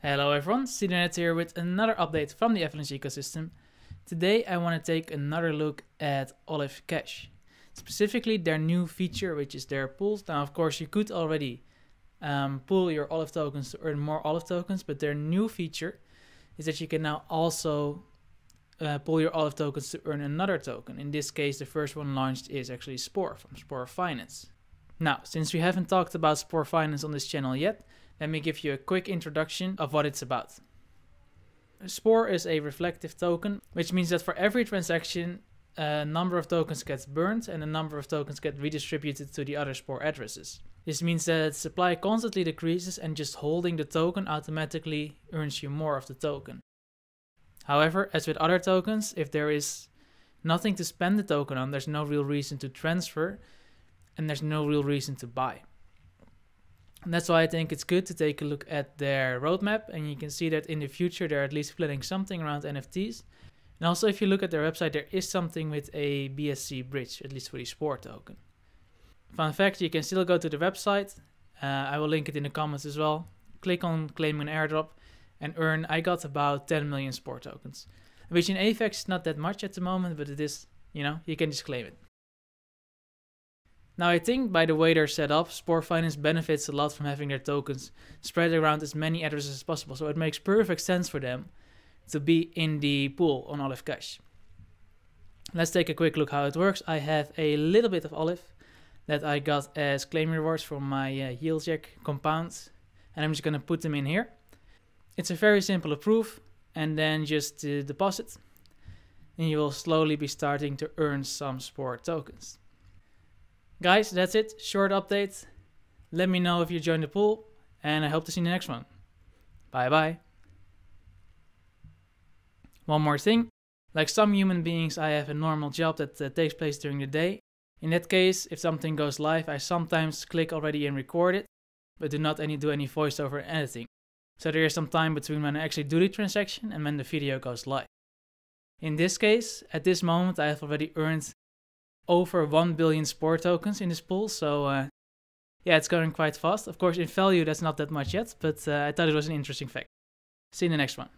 Hello everyone, CederNet here with another update from the Avalanche ecosystem. Today I want to take another look at Olive Cash. Specifically their new feature which is their pools. Now of course you could already um, pool your Olive tokens to earn more Olive tokens, but their new feature is that you can now also uh, pull your Olive tokens to earn another token. In this case the first one launched is actually Spore from Spore Finance. Now since we haven't talked about Spore Finance on this channel yet, let me give you a quick introduction of what it's about. Spore is a reflective token, which means that for every transaction, a number of tokens gets burned and a number of tokens get redistributed to the other Spore addresses. This means that supply constantly decreases and just holding the token automatically earns you more of the token. However, as with other tokens, if there is nothing to spend the token on, there's no real reason to transfer and there's no real reason to buy. And that's why I think it's good to take a look at their roadmap and you can see that in the future they're at least planning something around NFTs. And also if you look at their website there is something with a BSC bridge, at least for the Spore token. Fun fact, you can still go to the website, uh, I will link it in the comments as well. Click on claim an airdrop and earn, I got about 10 million Spore tokens. Which in AVAX is not that much at the moment, but it is, you know, you can just claim it. Now I think by the way they're set up, Spore Finance benefits a lot from having their tokens spread around as many addresses as possible, so it makes perfect sense for them to be in the pool on Olive Cash. Let's take a quick look how it works. I have a little bit of Olive that I got as claim rewards from my uh, Yield Yak compounds, and I'm just gonna put them in here. It's a very simple approve, and then just uh, deposit, and you will slowly be starting to earn some Spore tokens. Guys, that's it. Short update. Let me know if you join the pool, and I hope to see you in the next one. Bye bye. One more thing. Like some human beings, I have a normal job that uh, takes place during the day. In that case, if something goes live, I sometimes click already and record it, but do not any do any voiceover anything. So there is some time between when I actually do the transaction and when the video goes live. In this case, at this moment, I have already earned over 1 billion Spore tokens in this pool. So uh, yeah, it's going quite fast. Of course, in value, that's not that much yet, but uh, I thought it was an interesting fact. See you in the next one.